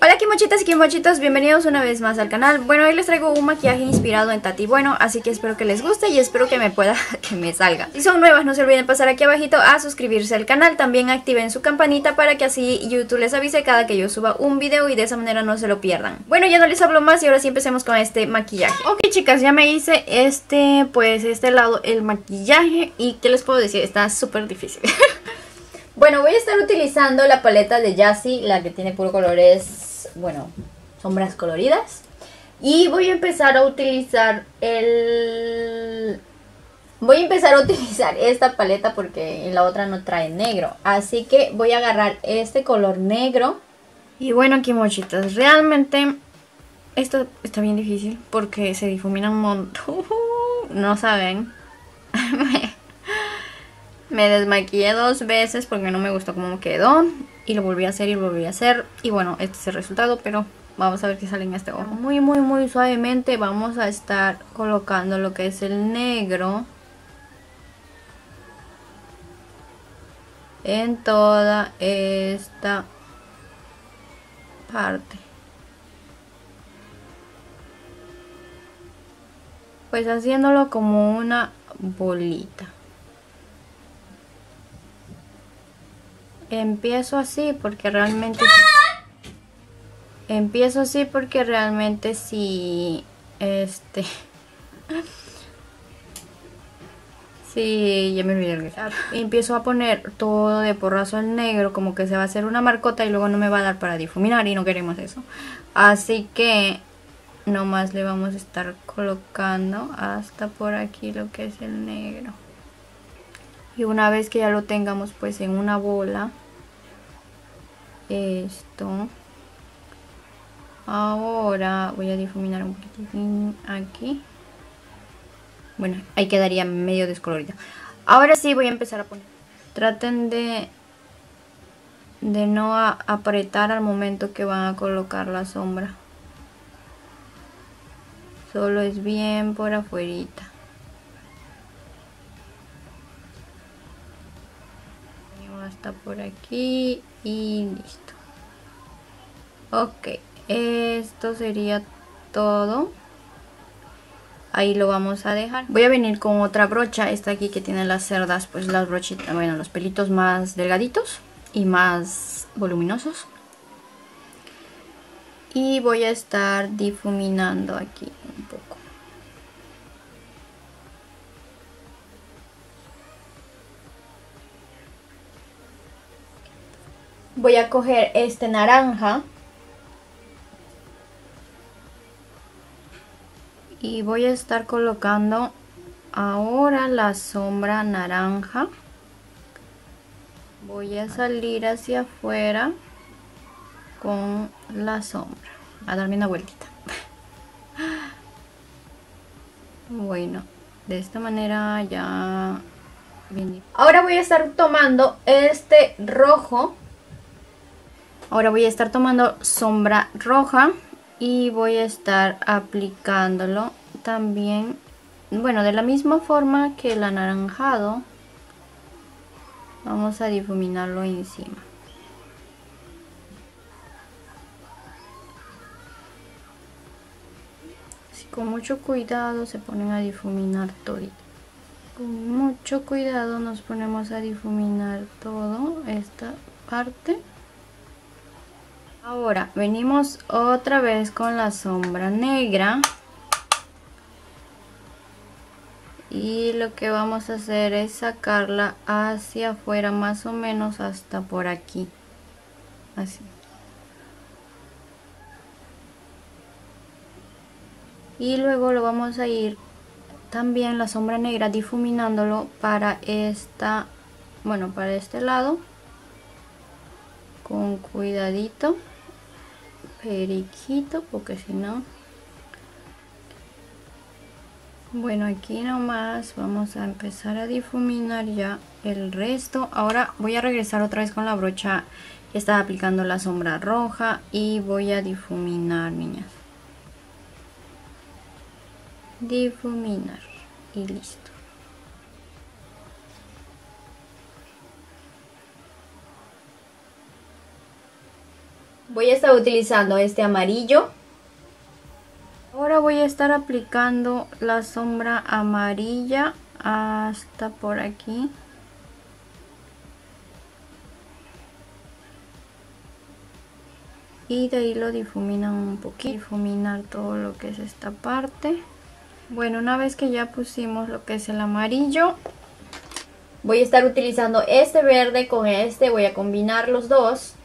Hola quimochitas y quimochitos, bienvenidos una vez más al canal. Bueno, hoy les traigo un maquillaje inspirado en Tati. Bueno, así que espero que les guste y espero que me pueda, que me salga. Si son nuevas no se olviden pasar aquí abajito a suscribirse al canal. También activen su campanita para que así YouTube les avise cada que yo suba un video y de esa manera no se lo pierdan. Bueno, ya no les hablo más y ahora sí empecemos con este maquillaje. Ok chicas, ya me hice este, pues este lado el maquillaje y ¿qué les puedo decir? Está súper difícil. Bueno, voy a estar utilizando la paleta de Jassy, la que tiene puro colores, bueno, sombras coloridas. Y voy a empezar a utilizar el... Voy a empezar a utilizar esta paleta porque la otra no trae negro. Así que voy a agarrar este color negro. Y bueno, aquí mochitas, realmente esto está bien difícil porque se difumina un montón. No saben. Me desmaquillé dos veces porque no me gustó cómo quedó. Y lo volví a hacer y lo volví a hacer. Y bueno, este es el resultado, pero vamos a ver qué sale en este ojo. Muy, muy, muy suavemente vamos a estar colocando lo que es el negro. En toda esta parte. Pues haciéndolo como una bolita. Empiezo así porque realmente empiezo así porque realmente si este sí ya me olvidé empiezo a poner todo de porrazo en negro como que se va a hacer una marcota y luego no me va a dar para difuminar y no queremos eso. Así que nomás le vamos a estar colocando hasta por aquí lo que es el negro. Y una vez que ya lo tengamos pues en una bola esto. Ahora voy a difuminar un poquitín aquí. Bueno, ahí quedaría medio descolorida ahora sí voy a empezar a poner. Traten de de no apretar al momento que van a colocar la sombra. Solo es bien por afuerita aquí y listo. Ok esto sería todo. Ahí lo vamos a dejar. Voy a venir con otra brocha esta aquí que tiene las cerdas pues las brochitas bueno los pelitos más delgaditos y más voluminosos. Y voy a estar difuminando aquí voy a coger este naranja. Y voy a estar colocando ahora la sombra naranja. Voy a salir hacia afuera con la sombra. A darme una vueltita. Bueno de esta manera ya ahora voy a estar tomando este rojo Ahora voy a estar tomando sombra roja y voy a estar aplicándolo también, bueno, de la misma forma que el anaranjado. Vamos a difuminarlo encima. con mucho cuidado se ponen a difuminar todo. Con mucho cuidado nos ponemos a difuminar todo esta parte. Ahora venimos otra vez con la sombra negra. Y lo que vamos a hacer es sacarla hacia afuera más o menos hasta por aquí. Así. Y luego lo vamos a ir también la sombra negra difuminándolo para esta, bueno, para este lado. Con cuidadito periquito porque si no. Bueno aquí nomás vamos a empezar a difuminar ya el resto. Ahora voy a regresar otra vez con la brocha que estaba aplicando la sombra roja y voy a difuminar niñas. Difuminar y listo Voy a estar utilizando este amarillo. Ahora voy a estar aplicando la sombra amarilla hasta por aquí. Y de ahí lo difuminan un poquito, difuminar todo lo que es esta parte. Bueno, una vez que ya pusimos lo que es el amarillo, voy a estar utilizando este verde con este, voy a combinar los dos.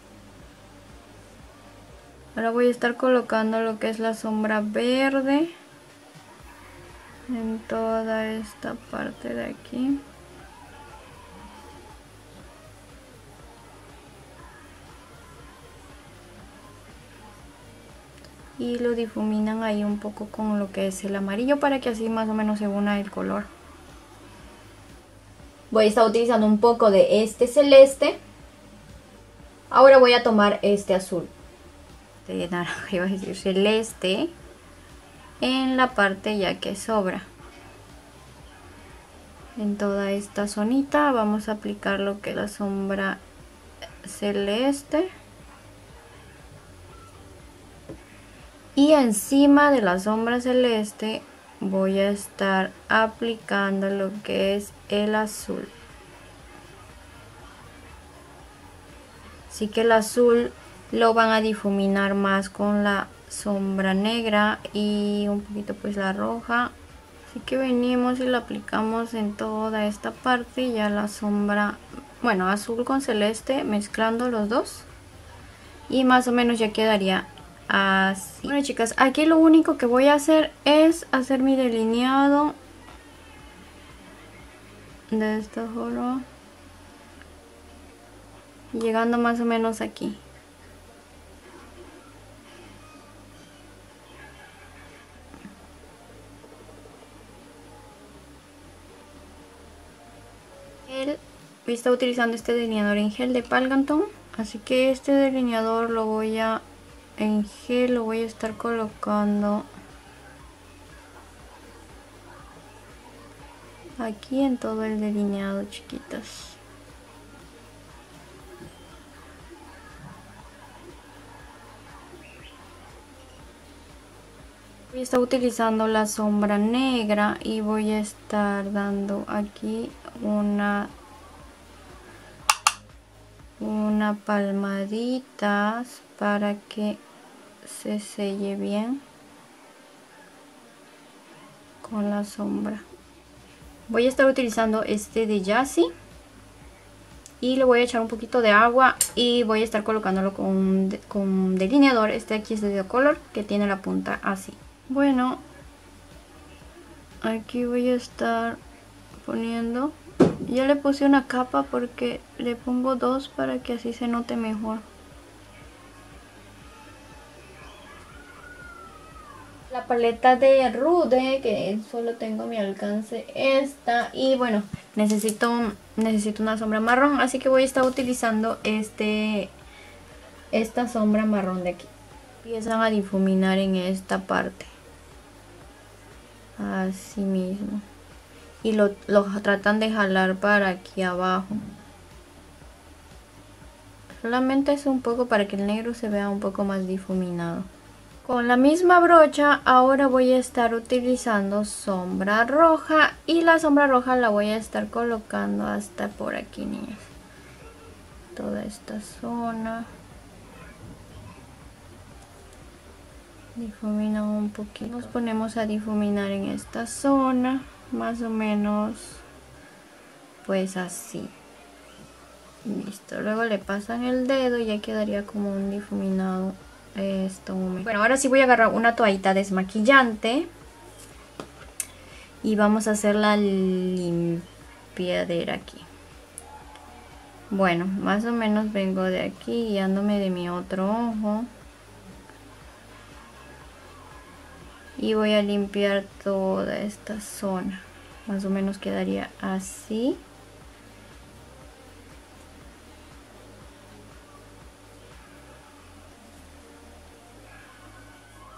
Ahora voy a estar colocando lo que es la sombra verde en toda esta parte de aquí. y lo difuminan ahí un poco con lo que es el amarillo para que así más o menos se una el color. Voy a estar utilizando un poco de este celeste. Ahora voy a tomar este azul. De naranja, iba a decir celeste. En la parte ya que sobra. En toda esta zonita vamos a aplicar lo que es la sombra celeste. y encima de la sombra celeste voy a estar aplicando lo que es el azul así que el azul lo van a difuminar más con la sombra negra y un poquito pues la roja. Así que venimos y lo aplicamos en toda esta parte y ya la sombra bueno azul con celeste mezclando los dos. Y más o menos ya quedaría así. Bueno chicas aquí lo único que voy a hacer es hacer mi delineado de esta forma llegando más o menos aquí el, está utilizando este delineador en gel de Palganton. Así que este delineador lo voy a en gel lo voy a estar colocando aquí en todo el delineado chiquitas voy a estar utilizando la sombra negra y voy a estar dando aquí una una palmaditas para que se selle bien con la sombra. Voy a estar utilizando este de Yassi y le voy a echar un poquito de agua y voy a estar colocándolo con, con delineador. Este aquí es de color que tiene la punta así. Bueno aquí voy a estar poniendo ya le puse una capa porque le pongo dos para que así se note mejor la paleta de Rude, que solo tengo mi alcance esta. Y bueno, necesito, necesito una sombra marrón, así que voy a estar utilizando este esta sombra marrón de aquí. Empiezan a difuminar en esta parte. Así mismo. Y lo, tratan de jalar para aquí abajo. Solamente es un poco para que el negro se vea un poco más difuminado. Con la misma brocha ahora voy a estar utilizando sombra roja y la sombra roja la voy a estar colocando hasta por aquí niñas. Toda esta zona. Difumina un poquito. Nos ponemos a difuminar en esta zona. Más o menos pues así. Listo. Luego le pasan el dedo y ya quedaría como un difuminado esto. Bueno, ahora sí voy a agarrar una toallita desmaquillante. Y vamos a hacer la limpiadera aquí. Bueno, más o menos vengo de aquí guiándome de mi otro ojo. Y voy a limpiar toda esta zona. Más o menos quedaría así.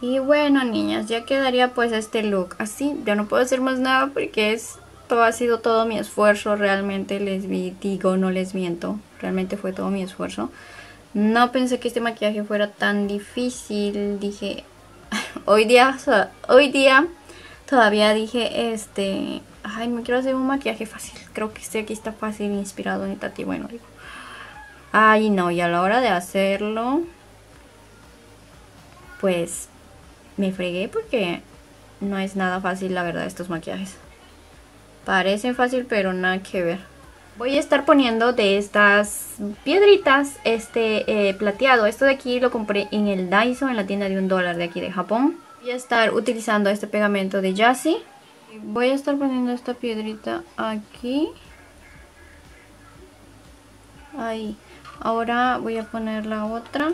Y bueno niñas, ya quedaría pues este look así. Ya no puedo hacer más nada porque es todo ha sido todo mi esfuerzo. Realmente les digo, no les miento. Realmente fue todo mi esfuerzo. No pensé que este maquillaje fuera tan difícil. Dije, hoy día, hoy día todavía dije, este, ay, me quiero hacer un maquillaje fácil. Creo que este aquí está fácil, inspirado en Tati. Bueno, digo, ay, no, y a la hora de hacerlo, pues me fregué porque no es nada fácil, la verdad, estos maquillajes. Parecen fácil, pero nada que ver. Voy a estar poniendo de estas piedritas este eh, plateado. Esto de aquí lo compré en el Daiso, en la tienda de un dólar de aquí de Japón. Voy a estar utilizando este pegamento de Yassi. Voy a estar poniendo esta piedrita aquí. Ahí. Ahora voy a poner la otra.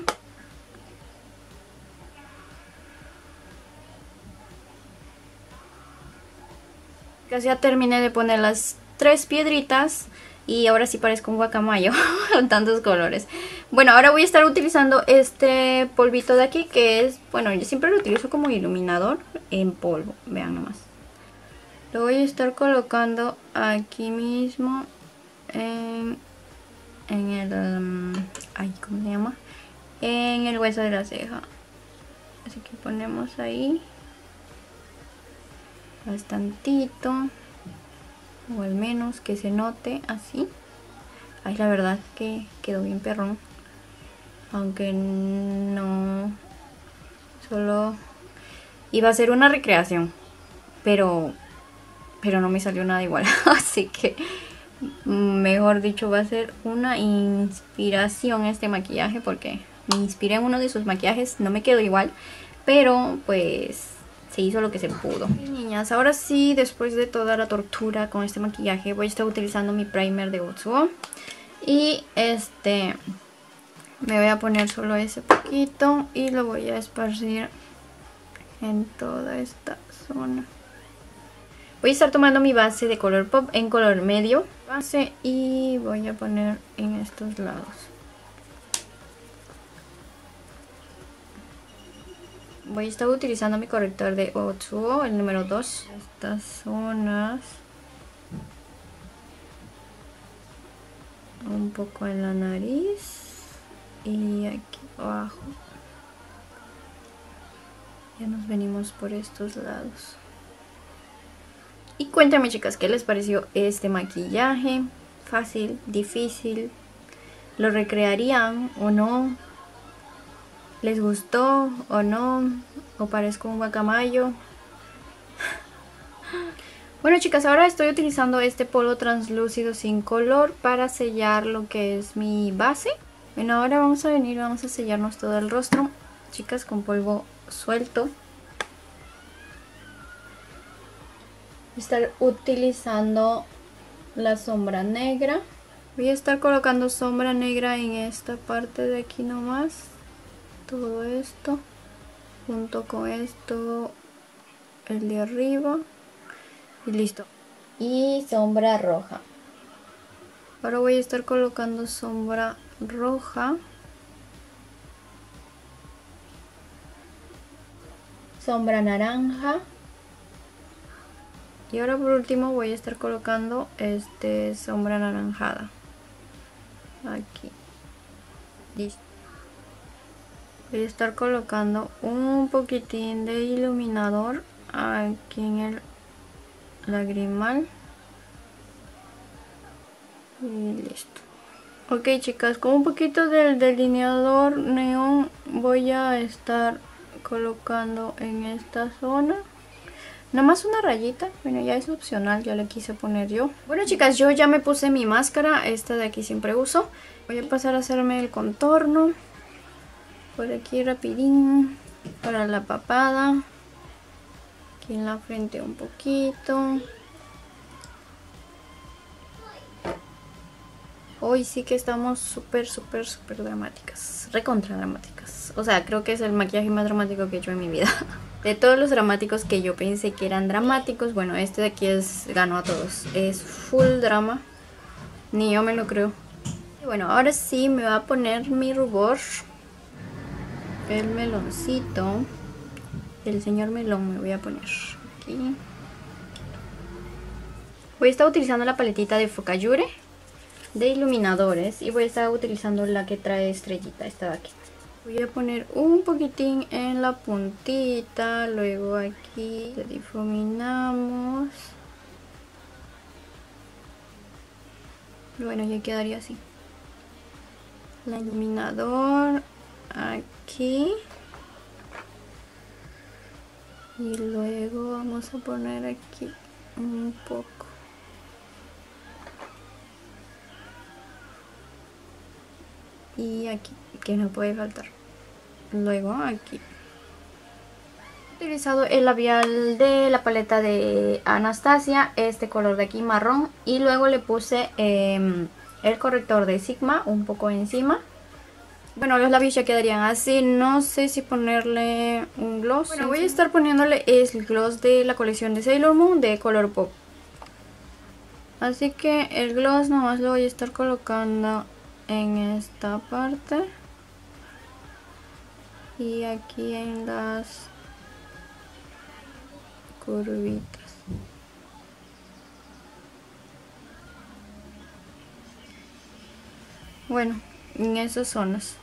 Casi ya terminé de poner las tres piedritas y ahora sí parezco un guacamayo con tantos colores. Bueno, ahora voy a estar utilizando este polvito de aquí que es, bueno, yo siempre lo utilizo como iluminador en polvo, vean nomás. Lo voy a estar colocando aquí mismo en, en el, um, ay, ¿cómo se llama? En el hueso de la ceja. Así que ponemos ahí bastantito o al menos que se note así. Ay la verdad que quedó bien perrón. Aunque no solo iba a ser una recreación pero pero no me salió nada igual. Así que mejor dicho va a ser una inspiración este maquillaje porque me inspiré en uno de sus maquillajes no me quedó igual pero pues se hizo lo que se pudo. Ahora sí, después de toda la tortura con este maquillaje, voy a estar utilizando mi primer de Otsuo. Y este, me voy a poner solo ese poquito y lo voy a esparcir en toda esta zona. Voy a estar tomando mi base de color pop en color medio. Base y voy a poner en estos lados. Voy a estar utilizando mi corrector de Otsuo, el número 2. Estas zonas. Un poco en la nariz. Y aquí abajo. Ya nos venimos por estos lados. Y cuéntame chicas, ¿qué les pareció este maquillaje? Fácil, difícil. ¿Lo recrearían o no? ¿Les gustó o no? ¿O parezco un guacamayo? Bueno chicas, ahora estoy utilizando este polvo translúcido sin color para sellar lo que es mi base. Bueno, ahora vamos a venir, vamos a sellarnos todo el rostro, chicas, con polvo suelto. Voy a estar utilizando la sombra negra. Voy a estar colocando sombra negra en esta parte de aquí nomás todo esto junto con esto el de arriba y listo. Y sombra roja. Ahora voy a estar colocando sombra roja. Sombra naranja. Y ahora por último voy a estar colocando este sombra naranjada aquí. Listo voy a estar colocando un poquitín de iluminador aquí en el lagrimal. Y listo. Ok chicas con un poquito del delineador neón voy a estar colocando en esta zona. Nada más una rayita, bueno ya es opcional, ya la quise poner yo. Bueno chicas, yo ya me puse mi máscara, esta de aquí siempre uso. Voy a pasar a hacerme el contorno por aquí rapidín para la papada aquí en la frente un poquito. Hoy sí que estamos súper súper súper dramáticas recontra dramáticas. O sea creo que es el maquillaje más dramático que he hecho en mi vida. De todos los dramáticos que yo pensé que eran dramáticos bueno este de aquí es ganó a todos. Es full drama ni yo me lo creo. Bueno ahora sí me va a poner mi rubor el meloncito el señor melón me voy a poner aquí voy a estar utilizando la paletita de Focayure de iluminadores y voy a estar utilizando la que trae estrellita, esta de aquí. Voy a poner un poquitín en la puntita, luego aquí difuminamos. Bueno, ya quedaría así. El iluminador aquí. Y luego vamos a poner aquí un poco. Y aquí, que no puede faltar. Luego aquí. He utilizado el labial de la paleta de Anastasia, este color de aquí marrón. Y luego le puse em, el corrector de Sigma un poco encima. Bueno, los labios ya quedarían así. No sé si ponerle un gloss. Bueno, voy a estar poniéndole el gloss de la colección de Sailor Moon de color pop. Así que el gloss nomás lo voy a estar colocando en esta parte. Y aquí en las curvitas. Bueno, en esas zonas.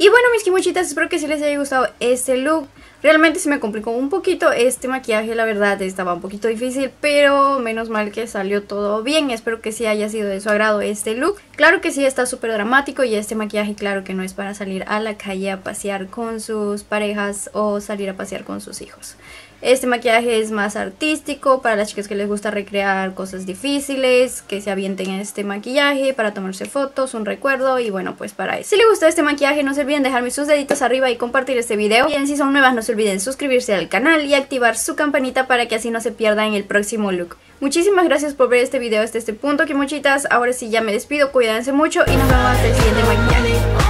Y bueno mis kimochitas, espero que sí les haya gustado este look. Realmente se me complicó un poquito este maquillaje, la verdad estaba un poquito difícil, pero menos mal que salió todo bien. Espero que sí haya sido de su agrado este look. Claro que sí está súper dramático y este maquillaje claro que no es para salir a la calle a pasear con sus parejas o salir a pasear con sus hijos. Este maquillaje es más artístico para las chicas que les gusta recrear cosas difíciles, que se avienten este maquillaje para tomarse fotos, un recuerdo y bueno pues para eso. Si les gustó este maquillaje no se olviden dejarme sus deditos arriba y compartir este video. Y si son nuevas no se olviden suscribirse al canal y activar su campanita para que así no se pierdan el próximo look. Muchísimas gracias por ver este video hasta este punto, que muchitas. Ahora sí ya me despido, cuídense mucho y nos vemos hasta el siguiente maquillaje.